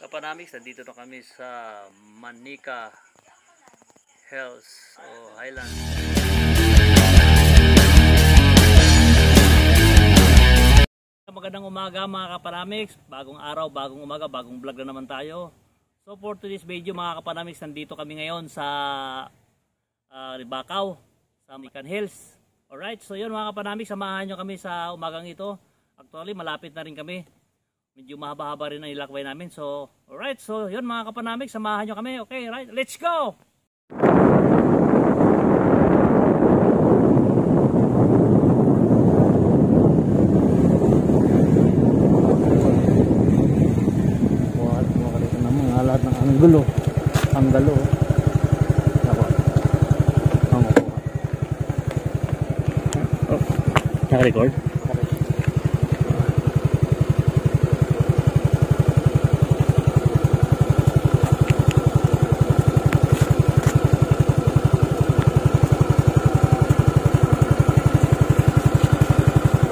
Kapanamix, nandito na kami sa Manika Hills o Highlands. Magandang umaga mga kapanamix, bagong araw, bagong umaga, bagong vlog na naman tayo. So for today's video mga kapanamix, nandito kami ngayon sa uh, Bakaw, sa Mikan Hills. Alright, so yun mga kapanamix, samahan nyo kami sa umagang ito. Actually, malapit na rin kami. Medyo mahaba-haba rin ang ilakbay namin. So, alright, so yun mga kapanamix, samahan nyo kami. Okay, right, let's go! Lahat ng anggulo. Anggalo. Ako. Ang. Oh. Naka-record?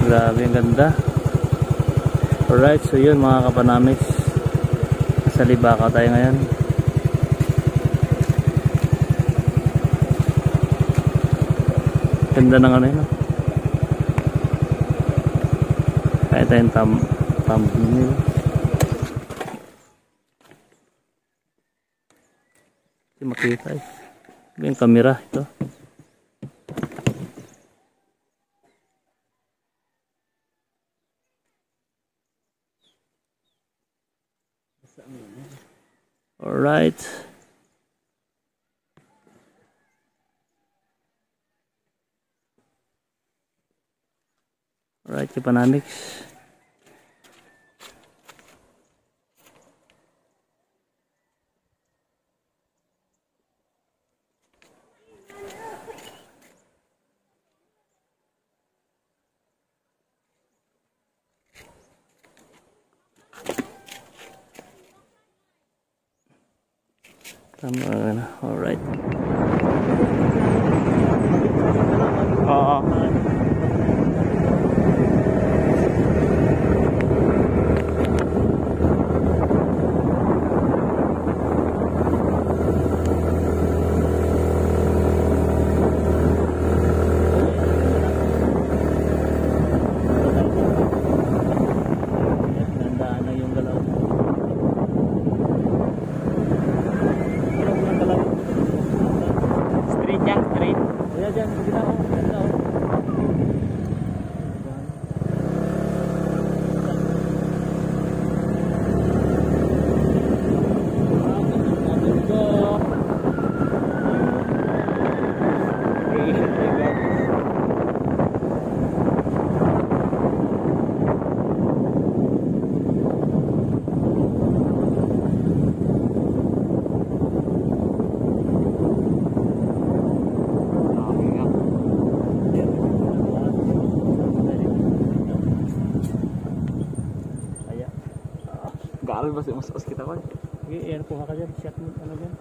Grabe ang ganda. Alright, so yun mga kapanamix. Sa Libaka tayo ngayon. Ganda ng ano yun. ah. Kaya tayong tam thumbnail. Hindi makita eh. Yung camera ito. Alright. Alright, Kapanamix. Tama uh, na. Alright. Gaal ba si mas kita ko? sige, yan kuha ka dyan. Shot mo, ano dyan.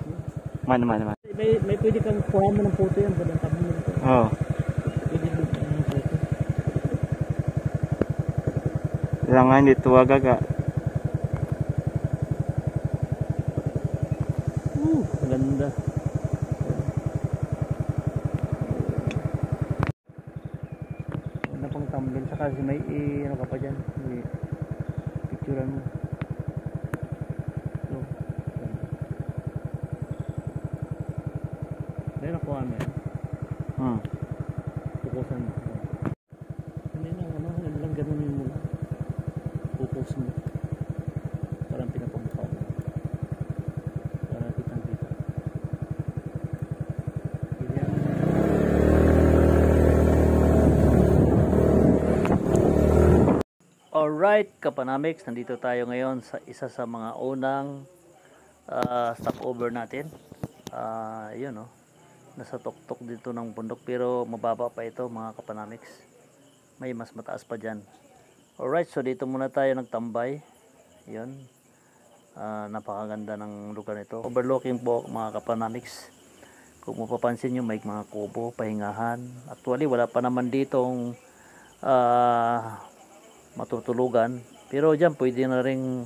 Man, man, man. May, may pwede kang kuha mo ng photo yan. Walang tabi mo dito. Oo. Pwede mo ng photo. Lang nga hindi tuwaga ka. Uh, ganda. Ganda pang thumbnail. Saka may eh, ano ka pa dyan. May picturean mo. So, ganda. Dahil nakuha mo yan. Hmm. Pukusan mo. Hindi na, ano, ano lang ganunin mo lang. Focus mo. Parang pinapamukha mo. Para kitang kita. Ganyan. Alright, Kapanamix, nandito tayo ngayon sa isa sa mga unang ah, stopover natin. Ah, yun oh. Nasa tuktok dito ng bundok pero mababa pa ito mga Kapanamix. May mas mataas pa dyan. Alright, so dito muna tayo nagtambay. Yun. Ah, napakaganda ng lugar nito. Overlooking po mga Kapanamix. Kung mapapansin nyo, may mga kubo, pahingahan. Actually, wala pa naman ditong ah, matutulugan. Pero dyan, pwede na rin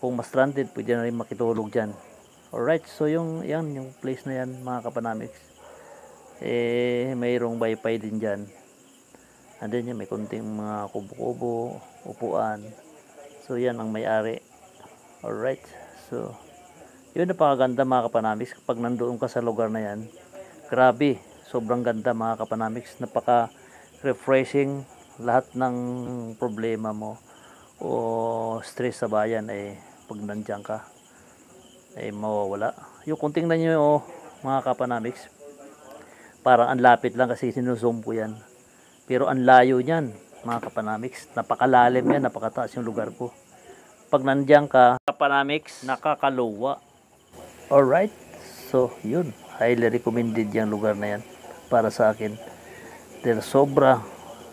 kung mas stranded, pwede na rin makitulog dyan. Alright, so yung, yan, yung place na yan, mga kapanamics. Eh, mayroong wifi din dyan. And then yan, may konting mga kubo-kubo, upuan. So yan ang may-ari. Alright, so yun napakaganda mga kapanamics kapag nandoon ka sa lugar na yan. Grabe, sobrang ganda mga kapanamics. Napaka refreshing lahat ng problema mo o stress sa bayan ay pag nandiyan ka ay mawawala. Yung kung tingnan nyo oh, mga kapanamics, parang ang lapit lang kasi sinuzoom ko yan. Pero ang layo niyan, mga kapanamics. Napakalalim yan, napakataas yung lugar ko. Pag nandiyan ka, kapanamics, nakakaluwa. Alright, so yun. Highly recommended yung lugar na yan para sa akin. Dahil sobra,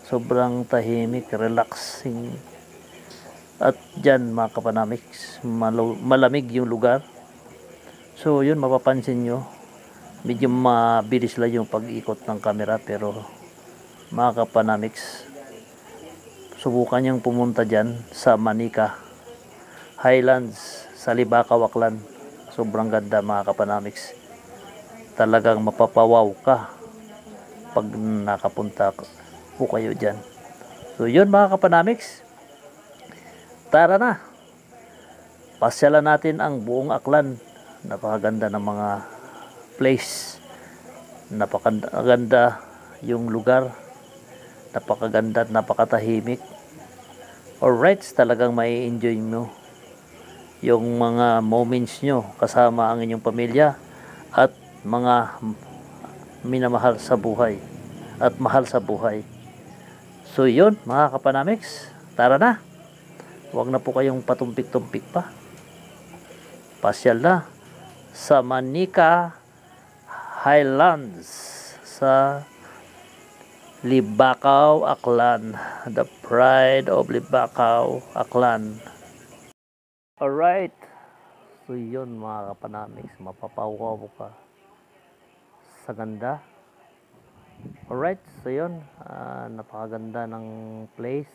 sobrang tahimik, relaxing. At dyan mga kapanamics, malamig yung lugar. So yun, mapapansin nyo, medyo mabilis lang yung pag-ikot ng camera pero mga kapanamics, subukan niyang pumunta dyan sa Manika Highlands sa Libaka, Waklan. Sobrang ganda mga kapanamics. Talagang mapapawaw ka pag nakapunta po kayo dyan. So yun mga kapanamics. Tara na. Pasyalan natin ang buong aklan. Napakaganda ng mga place. Napakaganda yung lugar. Napakaganda at napakatahimik. Alright, talagang may enjoy mo yung mga moments nyo kasama ang inyong pamilya at mga minamahal sa buhay at mahal sa buhay. So yun mga kapanamics, tara na. Huwag na po kayong patumpik-tumpik pa. Pasyal na sa Manika Highlands sa Libakaw, Aklan. The pride of Libakaw, Aklan. Alright. So yun mga kapanamics, mapapawaw ka sa ganda. Alright, so yun, ah, napakaganda ng place.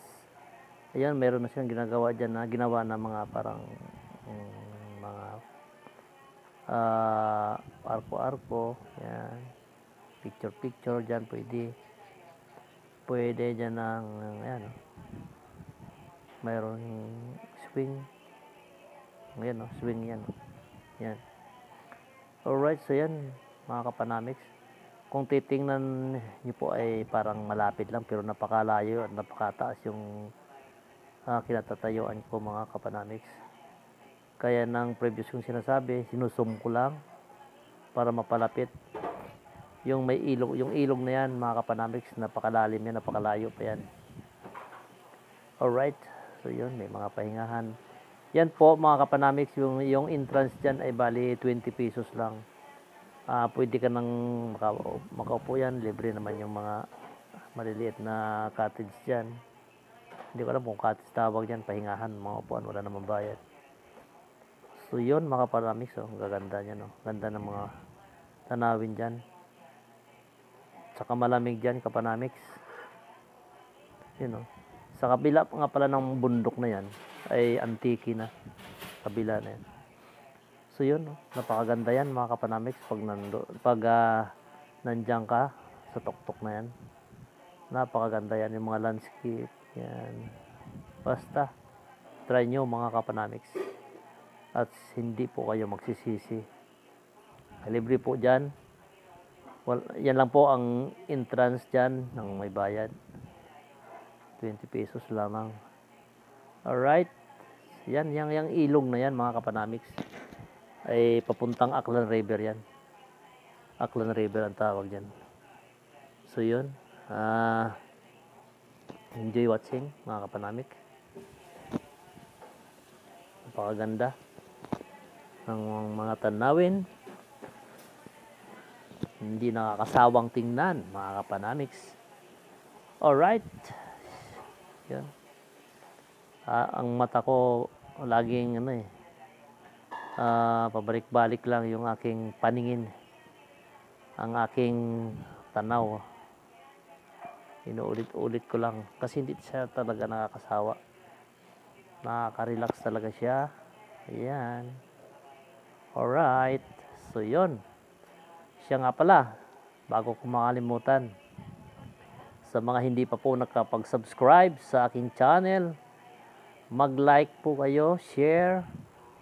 Ayan, meron na siyang ginagawa dyan na ginawa na mga parang mm, mga ah, arko-arko. Yan. Picture-picture dyan pwede. Pwede dyan ng, ayan, oh. mayroon swing. Ayan, oh, swing yan. oh. Yan. Alright, so yan, mga kapanamics. Kung titingnan niyo po ay parang malapit lang pero napakalayo at napakataas yung uh, kinatatayuan ko mga kapanamics. Kaya ng previous kong sinasabi, sinusum ko lang para mapalapit. Yung may ilog, yung ilog na yan mga kapanamics, napakalalim yan, napakalayo pa yan. Alright, so yun, may mga pahingahan. Yan po mga kapanamics, yung, yung entrance dyan ay bali 20 pesos lang. Ah, pwede ka nang maka, makaupo yan, libre naman yung mga maliliit na cottage dyan. Hindi ko alam kung cottage tawag dyan, pahingahan, mga upuan, wala namang bayad. So yun mga kapanamics, oh, gaganda niya, no? Ganda ng mga tanawin dyan. Tsaka malamig dyan, kapanamics. Yun, oh. Sa kabila nga pala ng bundok na yan, ay antiki na. Kabila na yan. So yun, napakaganda yan mga kapanamics pag, nando, pag ah, nandyan ka sa tuktok na yan. Napakaganda yan yung mga landscape. Yan. Basta, try nyo mga kapanamics. At hindi po kayo magsisisi. Libre po dyan. Well, yan lang po ang entrance dyan ng may bayad. 20 pesos lamang. Alright. Yan, yang, yang ilog na yan mga kapanamics. Ay papuntang Aklan River yan. Aklan River ang tawag dyan. So yun. Ah, enjoy watching mga kapanamik. Napakaganda ng mga tanawin. Hindi nakakasawang tingnan mga kapanamics. Alright. Yan. Ah, ang mata ko laging ano eh. Ah, pabalik-balik lang yung aking paningin. Ang aking tanaw. Inuulit-ulit ko lang kasi hindi siya talaga nakakasawa. Nakaka-relax talaga siya. Ayan. Alright. So, yun. Siya nga pala, bago ko makalimutan, sa mga hindi pa po nakapag-subscribe sa aking channel, mag-like po kayo, share,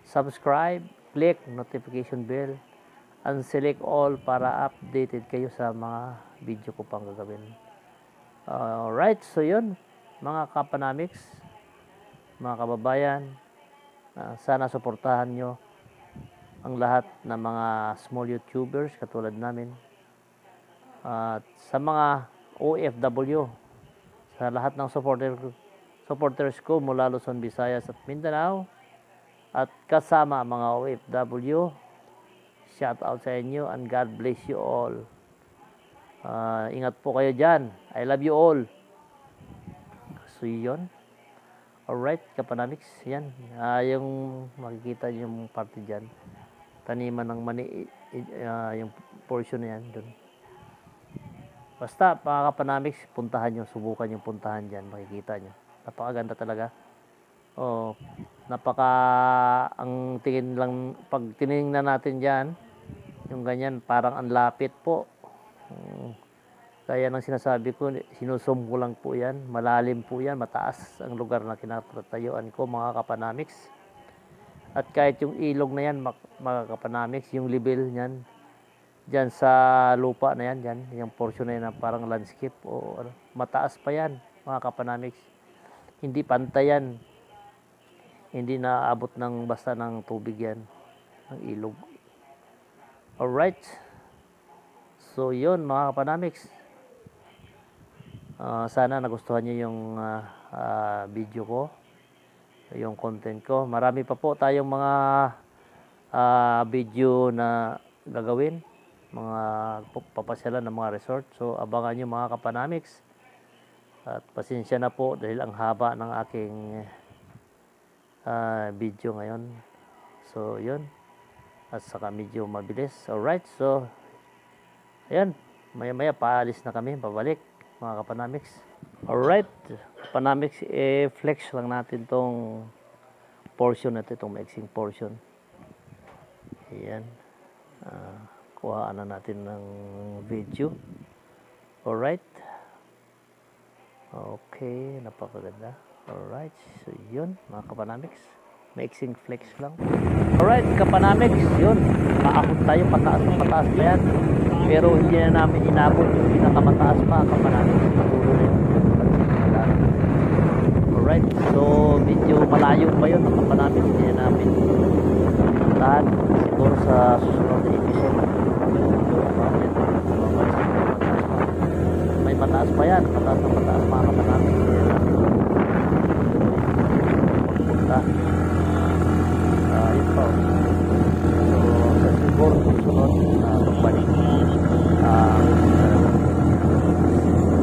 subscribe, click notification bell, and select all para updated kayo sa mga video ko pang gagawin. Alright, so yun, mga kapanamics, mga kababayan, ah, sana suportahan nyo ang lahat ng mga small YouTubers katulad namin. At sa mga OFW, sa lahat ng supporter, supporters ko mula Luzon, Visayas at Mindanao, at kasama mga OFW, shout out sa inyo and God bless you all. Ah, ingat po kayo dyan. I love you all. So yun. Alright, Kapanamics, yan. Ah, yung makikita yung parte dyan. Taniman ng mani, ah, yung portion na yan dun. Basta, mga Kapanamics, puntahan nyo, subukan yung puntahan dyan, makikita nyo. Napakaganda talaga. Oh, napaka, ang tingin lang, pag tinignan natin dyan, yung ganyan, parang ang lapit po. Mm. Kaya nang sinasabi ko, sinusum ko lang po yan. Malalim po yan, mataas ang lugar na kinatatayuan ko, mga kapanamics. At kahit yung ilog na yan, mga kapanamics, yung level niyan, dyan sa lupa na yan, dyan, yung portion na yan na parang landscape, o ano, mataas pa yan, mga kapanamics. Hindi pantay yan. Hindi naabot ng basta ng tubig yan, ng ilog. Alright. So, yun mga kapanamics. Ah, sana nagustuhan niyo yung ah, ah, video ko, yung content ko. Marami pa po tayong mga ah, video na gagawin, mga papasyalan ng mga resort. So, abangan niyo mga kapanamics. At pasensya na po dahil ang haba ng aking ah, video ngayon. So, yun. At saka medyo mabilis. Alright, so, ayan. Maya-maya, paalis na kami, pabalik, mga kapanamics. Alright, kapanamics, eh, flex lang natin tong portion na ito, itong mixing portion. Ayan. Ah, kuhaan na natin ng video. Alright. Okay, napakaganda. Alright, so yun, mga kapanamics. Mixing flex lang. Alright, kapanamics, yun. Paakot tayo, pataas na pataas pa yan. Pero hindi na namin inabot yung pinakamataas pa, kapanamics. Nagulo na yun. Alright, so medyo malayo pa yun, kapanamics. Hindi na namin puntahan. Siguro sa susunod na episode. May mataas pa yan, mataas na mataas mga kapanamics. Punta. Ah, yun po. So, sa siguro susunod na pagbalik. Ah,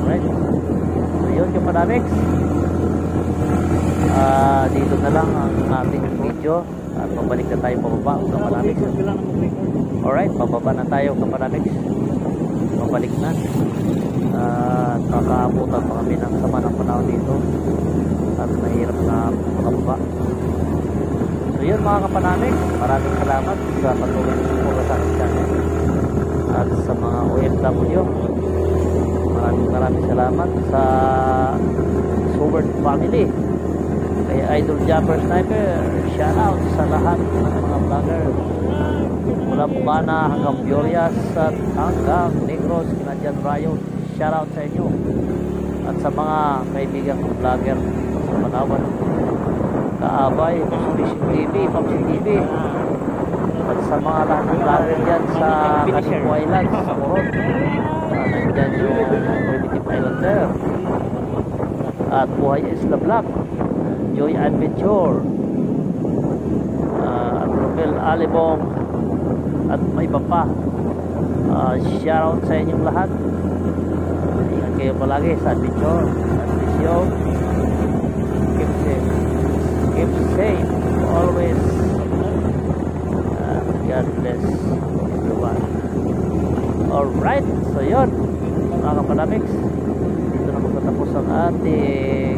right. So, yun yung panamics. Ah, dito na lang ang ating video. At pabalik na tayo pababa sa panamics. Alright, pababa na tayo sa panamics. Pabalik na. At nakaabutan pa kami ng sama ng panahon dito. At mahirap na makababa. So yun mga kapanamig, maraming salamat sa patuloy suporta sa aking channel. At sa mga OFW, maraming maraming salamat sa Subert family. Kay Idol Jumper Sniper, shout out sa lahat ng mga vlogger. Mula Bubana hanggang Biorias at hanggang Negros, Kinadyan Rayo, shout out sa inyo. At sa mga kaibigan kong vlogger sa Palawan, Kaabay, Fishing TV, Pamsi TV. At sa mga lahat ng vlogger dyan sa Kalipo Island, sa Coron. Uh, nandyan yung Primitive Islander. At Buhay Isla Black. Joy Adventure. Uh, at Romel Alibong. At may iba pa. Uh, shoutout sa inyong lahat. Uh, ingat kayo palagi sa adventure. At visyo. Keep safe keep safe always uh, God bless everyone alright so yun mga kapanamics dito na magtatapos ang ating